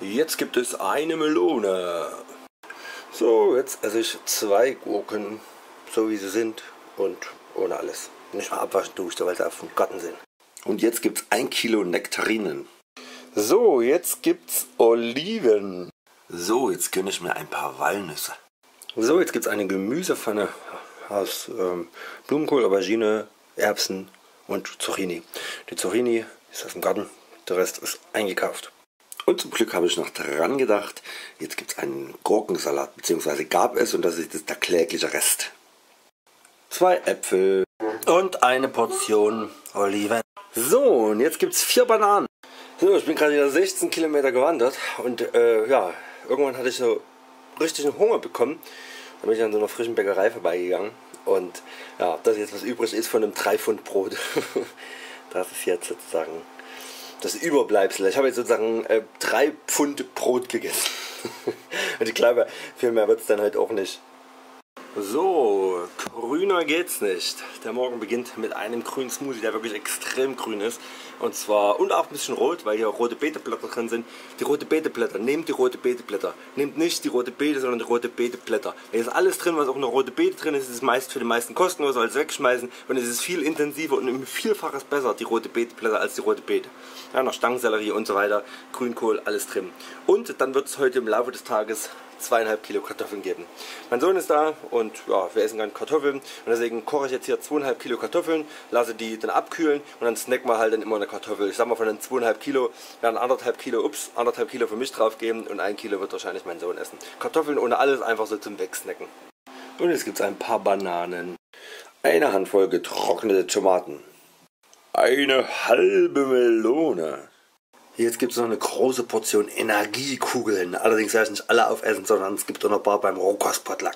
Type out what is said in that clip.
Jetzt gibt es eine Melone. So, jetzt esse ich zwei Gurken, so wie sie sind und ohne alles. Nicht mal abwaschen durch, weil sie auf dem Garten sind. Und jetzt gibt es ein Kilo Nektarinen. So, jetzt gibt's Oliven. So, jetzt gönne ich mir ein paar Walnüsse. So, jetzt gibt es eine Gemüsepfanne aus ähm, Blumenkohl, Aubergine, Erbsen und Zucchini. Die Zucchini ist aus dem Garten, der Rest ist eingekauft. Und zum Glück habe ich noch dran gedacht, jetzt gibt es einen Gurkensalat, beziehungsweise gab es und das ist der klägliche Rest. Zwei Äpfel und eine Portion Oliven. So, und jetzt gibt es vier Bananen. So, ich bin gerade wieder 16 Kilometer gewandert und äh, ja, irgendwann hatte ich so richtigen Hunger bekommen. Da bin ich an so einer frischen Bäckerei vorbeigegangen und ja, das jetzt was übrig ist von einem 3 Pfund Brot. das ist jetzt sozusagen das Überbleibsel. Ich habe jetzt sozusagen äh, drei Pfund Brot gegessen. Und ich glaube, viel mehr wird es dann halt auch nicht. So, grüner geht's nicht. Der Morgen beginnt mit einem grünen Smoothie, der wirklich extrem grün ist. Und zwar, und auch ein bisschen rot, weil hier rote Beeteblätter drin sind. Die rote Beeteblätter, nehmt die rote Beeteblätter. Nehmt nicht die rote Beete, sondern die rote Beeteblätter. Hier ist alles drin, was auch eine rote Beete drin ist. Es ist meist für die meisten kostenlos als wegschmeißen. Und es ist viel intensiver und um Vielfaches besser, die rote Beeteblätter, als die rote Beete. Ja, noch Stangensellerie und so weiter, Grünkohl, alles drin. Und dann wird es heute im Laufe des Tages zweieinhalb Kilo Kartoffeln geben. Mein Sohn ist da und ja, wir essen gerne Kartoffeln und deswegen koche ich jetzt hier zweieinhalb Kilo Kartoffeln, lasse die dann abkühlen und dann snacken wir halt dann immer eine Kartoffel. Ich sag mal von den zweieinhalb Kilo werden anderthalb Kilo, ups, anderthalb Kilo für mich drauf geben und ein Kilo wird wahrscheinlich mein Sohn essen. Kartoffeln ohne alles einfach so zum Wegsnacken. Und jetzt gibt es ein paar Bananen, eine Handvoll getrocknete Tomaten, eine halbe Melone, Jetzt gibt es noch eine große Portion Energiekugeln. Allerdings werde ich nicht alle aufessen, sondern es gibt auch noch ein paar beim Rohkostpotluck.